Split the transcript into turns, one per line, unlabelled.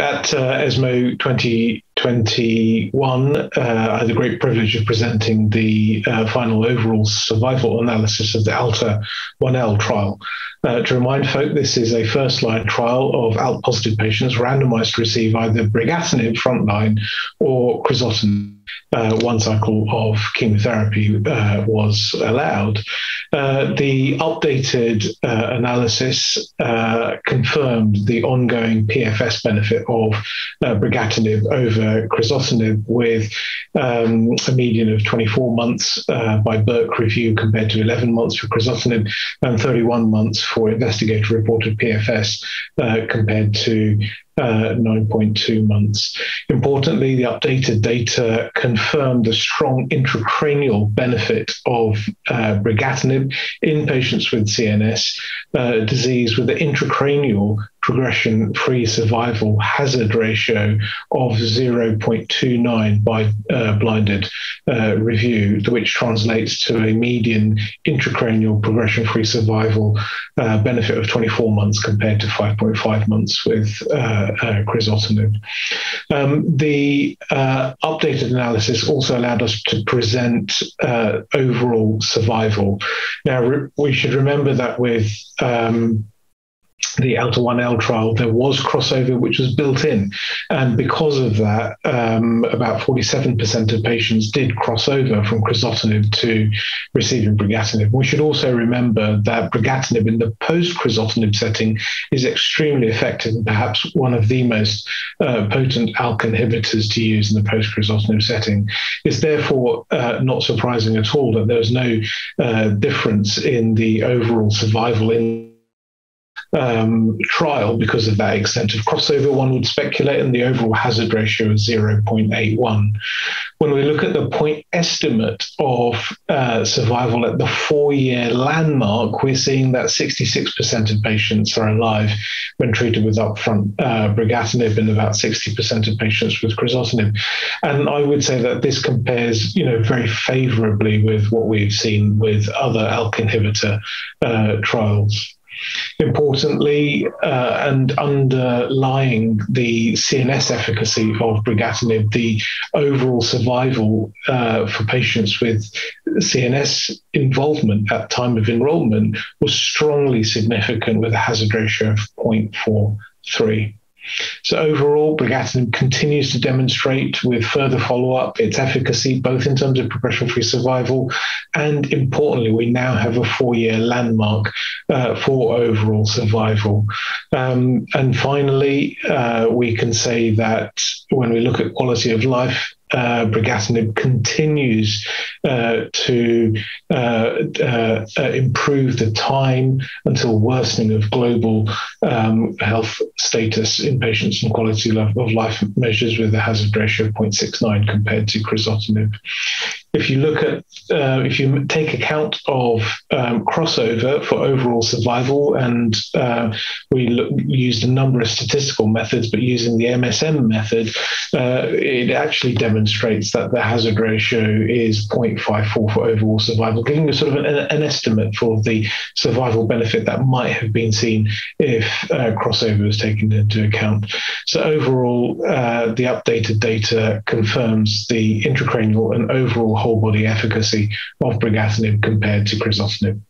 At uh, ESMO 2021, uh, I had the great privilege of presenting the uh, final overall survival analysis of the ALTA 1L trial. Uh, to remind folk, this is a first line trial of ALK positive patients randomized to receive either brigatinib frontline or crizotinib uh, one cycle of chemotherapy uh, was allowed. Uh, the updated uh, analysis uh, confirmed the ongoing PFS benefit of brigatinib over crizotinib with um, a median of 24 months by BIRC review compared to 11 months for crizotinib and 31 months for investigator reported PFS compared to uh, 9.2 months. Importantly, the updated data confirmed the strong intracranial benefit of uh, brigatinib in patients with CNS uh, disease with the intracranial progression free survival hazard ratio of 0.29 by uh, blinded uh, review, which translates to a median intracranial progression free survival uh, benefit of 24 months compared to 5.5 months with uh, uh, crizotinib. Um, the uh, updated analysis also allowed us to present overall survival. Now, re- we should remember that with um, the ALTA 1L trial, there was crossover which was built in. And because of that, um, about 47% of patients did cross over from crizotinib to receiving brigatinib. We should also remember that brigatinib in the post crizotinib setting is extremely effective and perhaps one of the most uh, potent ALK inhibitors to use in the post crizotinib setting. It's therefore uh, not surprising at all that there's no uh, difference in the overall survival in um, trial because of that extent of crossover, one would speculate, and the overall hazard ratio is 0.81. When we look at the point estimate of uh, survival at the four year landmark, we're seeing that 66% of patients are alive when treated with upfront uh, brigatinib and about 60% of patients with crizotinib. And I would say that this compares you know, very favorably with what we've seen with other ALK inhibitor uh, trials. Importantly, uh, and underlying the CNS efficacy of brigatinib, the overall survival uh, for patients with CNS involvement at time of enrollment was strongly significant with a hazard ratio of 0.43. So overall, brigatinib continues to demonstrate with further follow-up its efficacy, both in terms of progression-free survival and importantly, we now have a four-year landmark uh, for overall survival. Um, and finally, uh, we can say that when we look at quality of life, uh, brigatinib continues uh, to uh, uh, uh, improve the time until worsening of global um, health status in patients and quality of life measures with a hazard ratio of 0.69 compared to crizotinib. If you look at, uh, if you take account of um, crossover for overall survival, and we look, used a number of statistical methods, but using the MSM method, it actually demonstrates that the hazard ratio is 0.54 for overall survival, giving a sort of an, an estimate for the survival benefit that might have been seen if uh, crossover was taken into account. So overall, uh, the updated data confirms the intracranial and overall whole body efficacy of brigatinib compared to crizotinib.